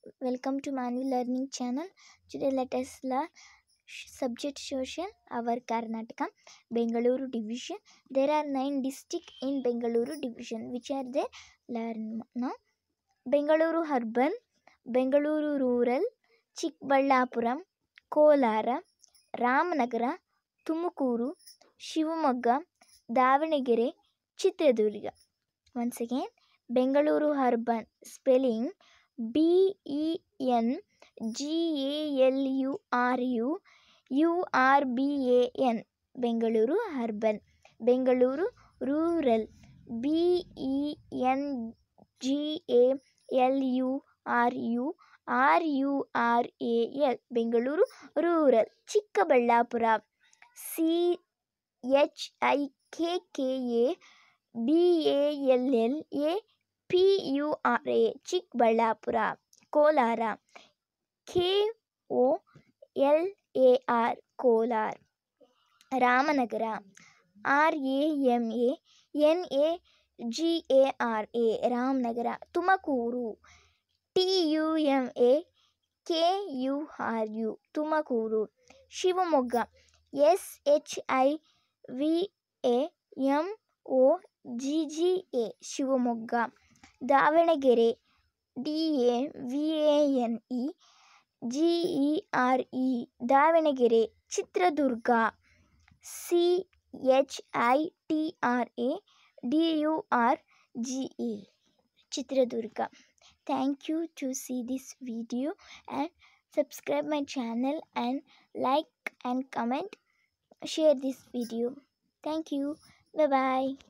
welcome to Manu Learning Channel. Today let us learn sh- subject social our Karnataka Bengaluru division. There are nine districts in Bengaluru division. Which are there? Learn now. Bengaluru urban, Bengaluru rural, Chikkaballapur Kolar Ramanagara Tumakuru Shivamogga Davanagere Chitradurga once again Bengaluru urban spelling B E N G A L U R U U R B A N Bengaluru urban Bengaluru rural B E N G A L U R U R U R A L Bengaluru rural Chikkaballapur C H I K K A B A L L A P U R A Chikkaballapur Kolar K O L A R Kolar Ramanagara R A M A N A G A R A Ramanagara Tumakuru T U M A K U R U Tumakuru Shivamogga S H I V A M O G G A Shivamogga Davanagere D A V A N E G E R E Davanagere Chitradurga C H I T R A D U R G A Chitradurga thank you to see this video and subscribe my channel and like and comment share this video thank you bye bye